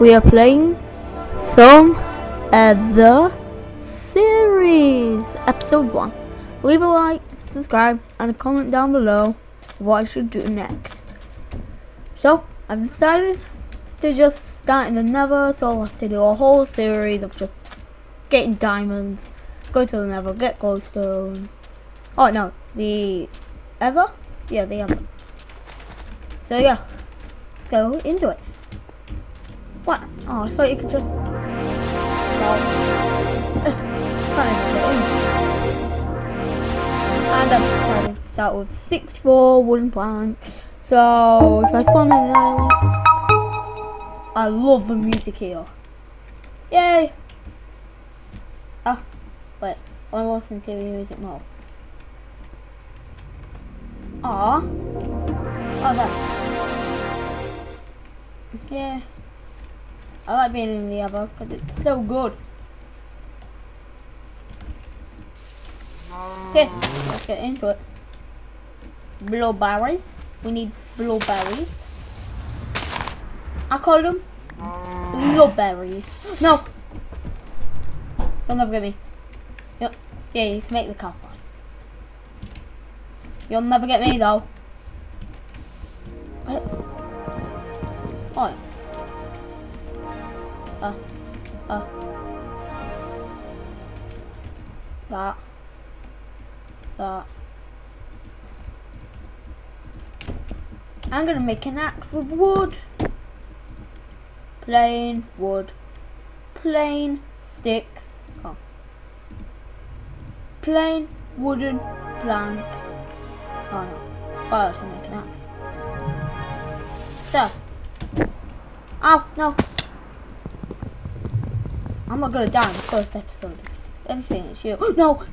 we are playing some Aether series, episode 1. Leave a like, subscribe, and a comment down below what I should do next. So, I've decided to just start in the nether, so I'll have to do a whole series of just getting diamonds, go to the nether, get glowstone. Oh no, the Aether? Yeah, the Aether. So yeah, let's go into it. What? Oh, I thought you could just... Well, and I'm to start with 64 wooden planks. So, if I spawn in an island, I love the music here. Yay! Ah, wait, I want to listen to the music more. Ah. Oh, that. Yeah. I like being in the Aether because it's so good. Okay, let's get into it. Blueberries. We need blueberries. I call them blueberries. No! Don't never get me. Yep. Yeah, you can make the car. You'll never get me though. Oh. Uh. That. That. I'm gonna make an axe with wood. Plain wood. Plain sticks. Oh. Plain wooden plank. Oh no. Oh, I can make an axe. There. Oh, no. I'm not gonna die in the first episode. Anything, it's you. no!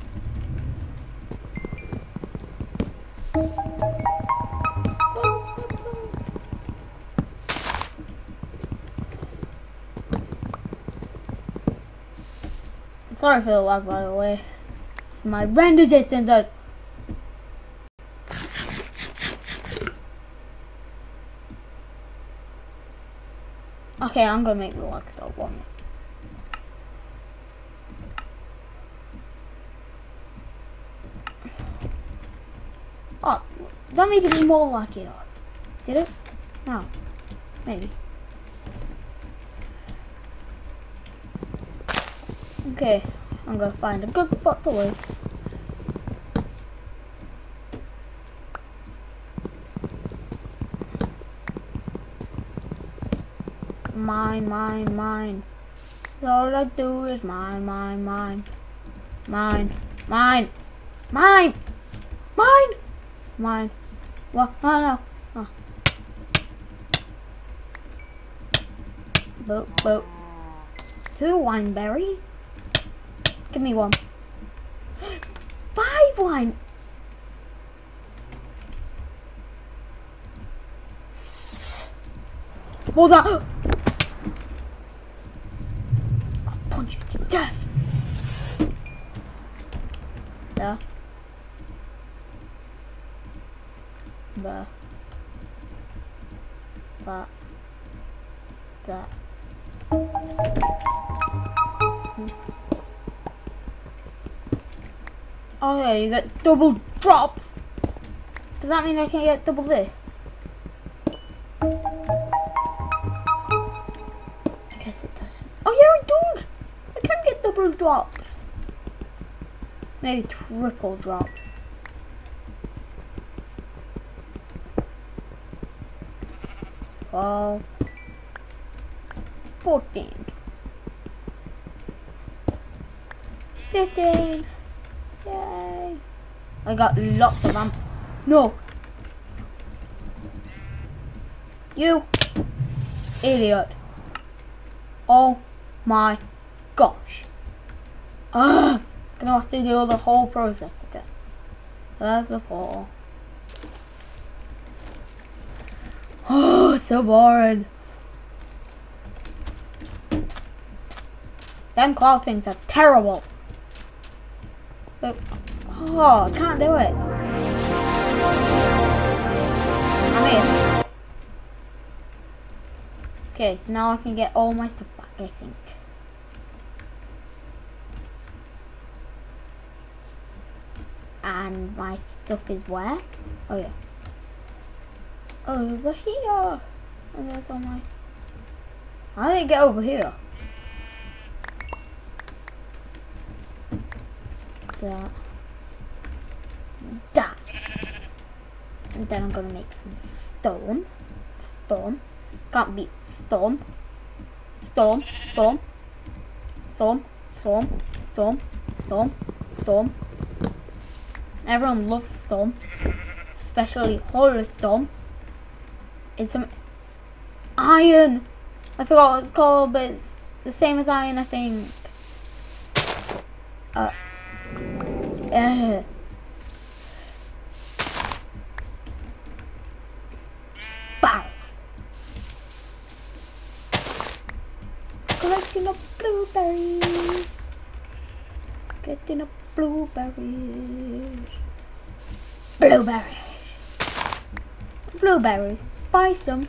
Sorry for the lag, by the way. It's my render distance. Okay, I'm gonna make the lag stop one. Oh, that made it more lucky. Did it? No. Maybe. Okay, I'm gonna find a good spot to live. Mine, mine, mine. All I do is mine, mine, mine. Mine, mine, mine, mine, mine. What? Oh no. Ah. Oh. Boop, boop. Two wine berries. Give me one. Five wine. What was that? I'll punch you to death. Yeah. That. That. Oh yeah, you get double drops. Does that mean I can get double this? I guess it doesn't. Oh yeah, it does. I can get double drops. Maybe triple drops. Twelve. Fourteen. Fifteen. Yay! I got lots of them. No! You! Idiot! Oh my gosh! Ah! Gonna have to do the whole process again. That's the fall. Oh, so boring. Them cloud things are terrible. Oh, I can't do it. I'm. Okay, now I can get all my stuff back, I think. And my stuff is where? Oh yeah. Oh, Over here. And there's all my... How did it get over here? That. That. And then I'm gonna make some stone. Stone. Can't beat stone. Stone. Stone. Stone. Stone. Stone. Stone. Stone. Everyone loves stone. Especially holystone. It's some iron. I forgot what it's called, but it's the same as iron, I think. Uh. Uh. Collecting up blueberries. Getting up blueberries. Blueberries. Blueberries. Buy some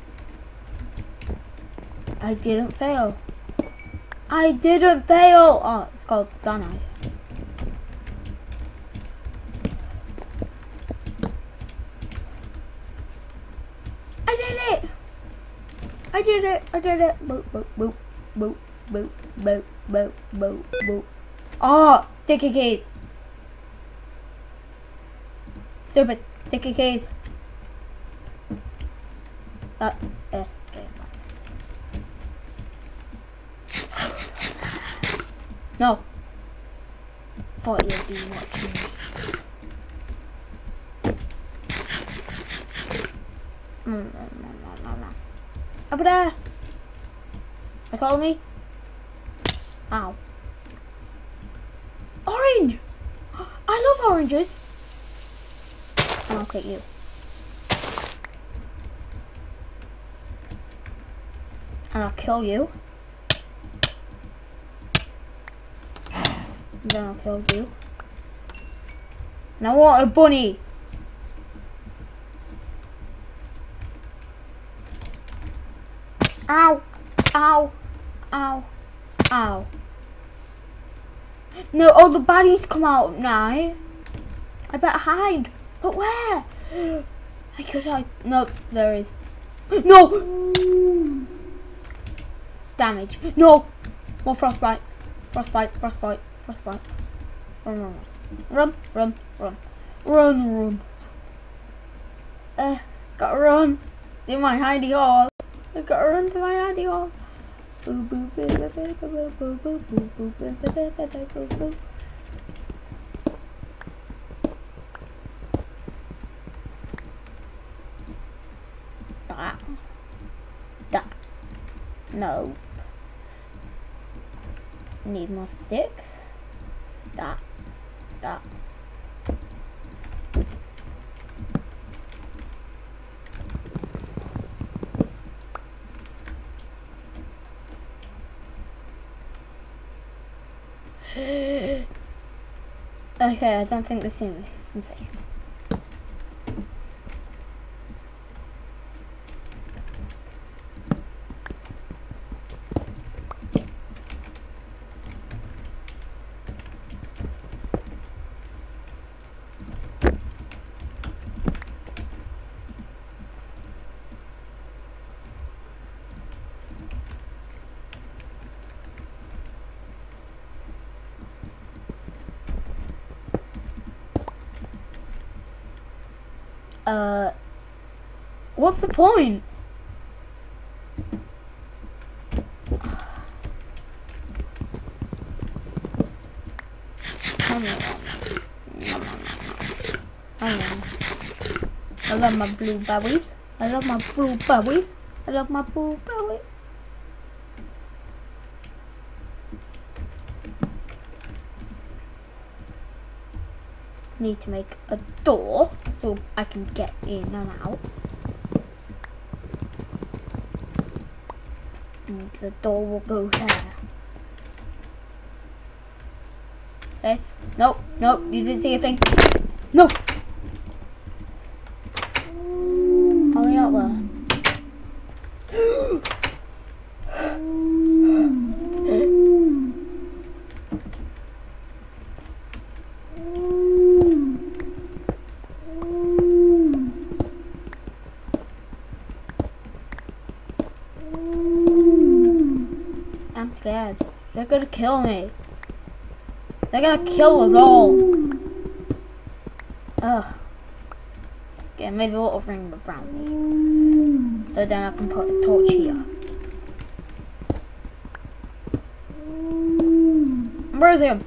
I didn't fail. I didn't fail! Oh, it's called Zanite. I did it! I did it! I did it! Boop, boop, boop, boop, boop, boop, boop, boop, boop. Oh, sticky keys. Stupid sticky keys. Uh, eh, okay. No. Thought you'd be watching me. Mm, mm, mm, Over there. They call me. Ow. Orange! I love oranges. And I'll take you. And I'll kill you. Then I'll kill you. Now what a bunny! Ow! Ow! Ow! Ow! No, all the baddies come out now. I better hide. But where? I could hide. No, there is. No! Damage. No! More frostbite. Frostbite, frostbite, frostbite. Run, run, run. Run, run, run. Run, run. Uh, gotta run. In my hidey hole. I gotta run to my hidey hole. Boo boo boo boo boo boo boo boo boo boo boo boo boo boo boo That. That. No. Need more sticks. That. That. okay, I don't think this is safe. What's the point? I love my blue berries. I love my blue berries. I love my blue berries. Need to make a door so I can get in and out. The door will go there. Okay. Nope, nope, you didn't see a thing. No! Ollie out there. I'm scared. They're gonna kill me. They're gonna kill us all. Ugh. Okay, I made a little ring around me. So then I can put a torch here. Where's him?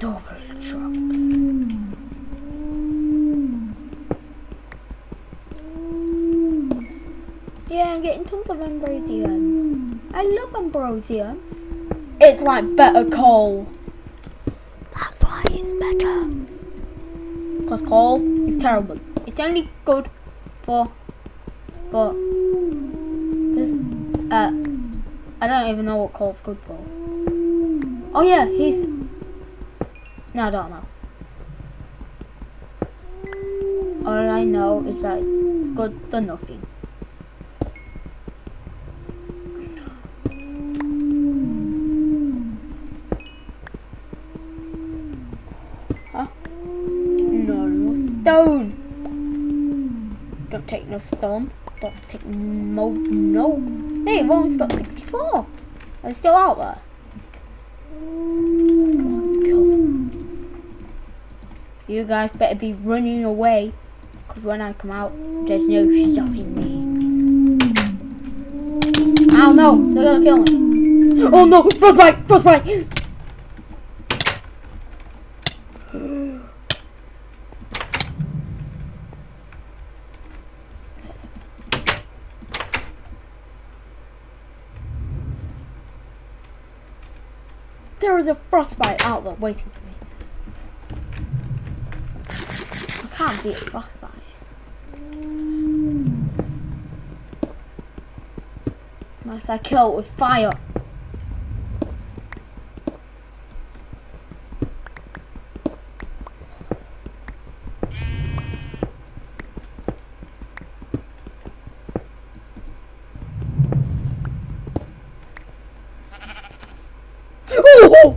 Double trucks. Yeah, I'm getting tons of ambrosium. I love ambrosia. It's like better coal. That's why it's better. Because coal is terrible. It's only good for, for, this, uh, I don't even know what coal's good for. Oh yeah, he's, no I don't know. All I know is that it's good for nothing. Huh? No, no stone. No stone. Don't take no, no. Hey, I've got 64. Are they still out there? Oh, Them. You guys better be running away. Because when I come out, there's no stopping me. Oh no, they're gonna kill me. Oh no, frostbite, frostbite! A frostbite out there waiting for me. I can't beat frostbite. Unless I kill it with fire. Oh!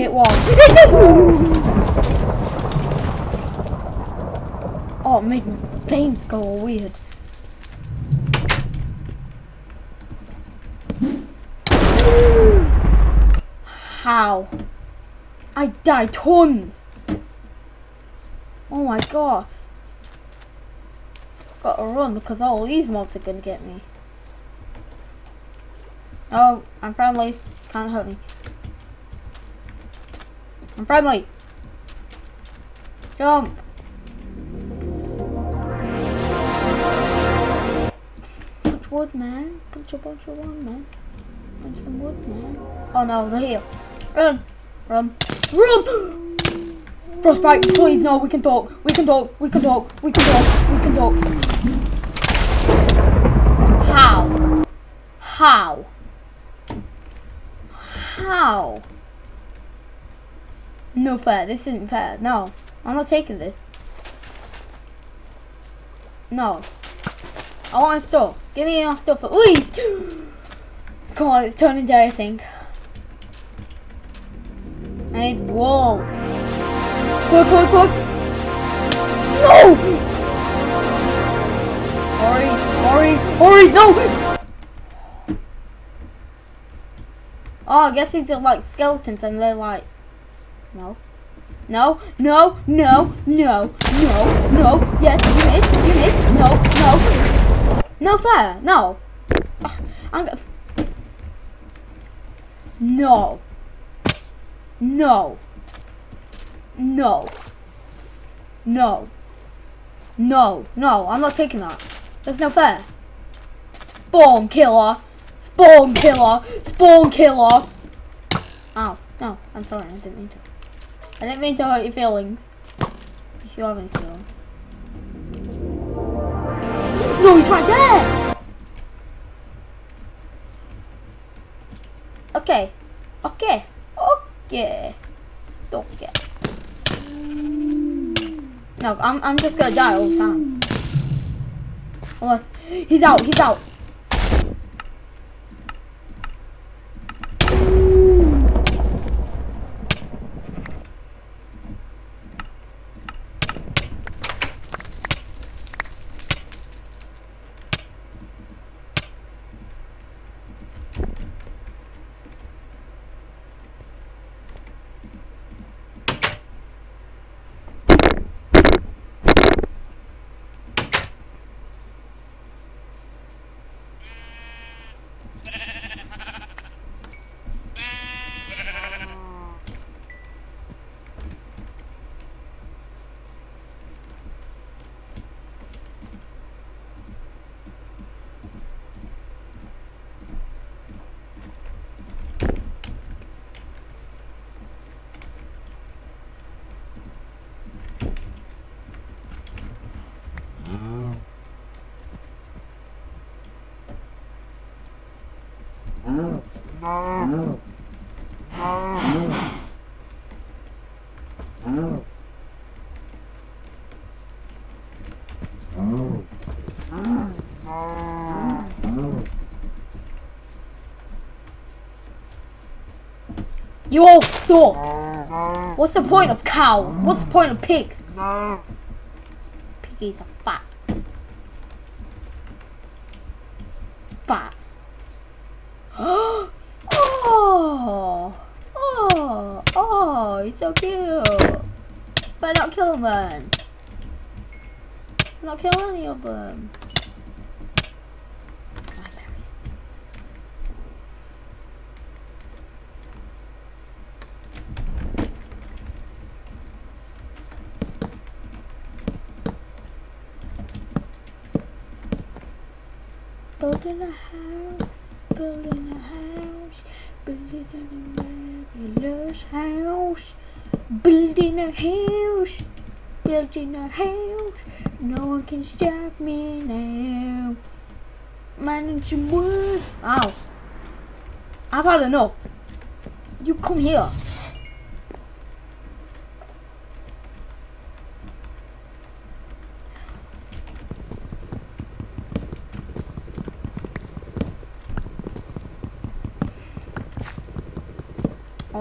It was. oh, it made my veins go weird. How? I died tons. Oh my god. Gotta run because all these mobs are gonna get me. Oh, I'm friendly. Can't hurt me. I'm friendly. Jump. Bunch wood, man. Bunch of bunch of wood, man. Bunch some wood, man. Oh no, they're here. Run. Run. Run! Frostbite, please, no, we can talk. We can talk. We can talk. We can talk. We can talk. How? How? How? No fair. This isn't fair. No. I'm not taking this. No. I want stuff. Give me your stuff at least. Come on, it's turning day, I think. I need wool. Quick, quick, quick. No! Hurry, hurry, hurry, no! Oh, I guess these are like skeletons and they're like, no. No, no, no, no, no, no, yes, you missed, you missed, no, no. No fair, no. Ugh, I'm No. No. No. No. No. No, I'm not taking that. That's not fair. Spawn killer. Spawn killer. Spawn killer. Oh, no. I'm sorry. I didn't mean to. I didn't mean to hurt your feelings. If you have any feelings. No, he's right there! Okay. Okay. Okay. Okay. No, I'm, I'm just gonna die all the time. Unless, he's out, he's out. You all stop! What's the point of cows? What's the point of pigs? Piggies are Oh! Oh! oh, He's so cute! But not kill them. Not kill any of them. Building a house, building a house, building a fabulous house, building a house, building a house. No one can stop me now. Managing wood. Ow. I've had enough. You come here.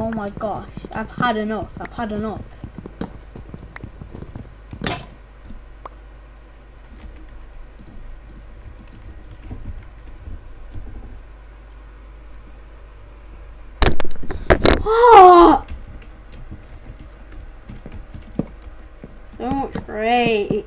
Oh my gosh, I've had enough, I've had enough. Ah! So much rage.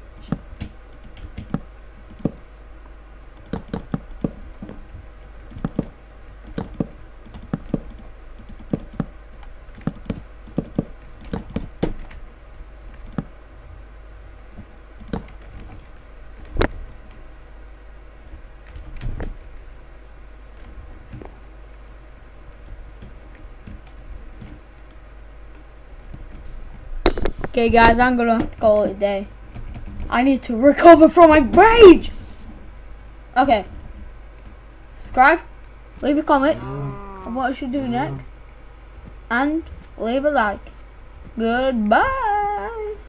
Okay guys, I'm gonna call it a day. I need to recover from my rage! Okay. Subscribe, leave a comment what I should do next, and leave a like. Goodbye!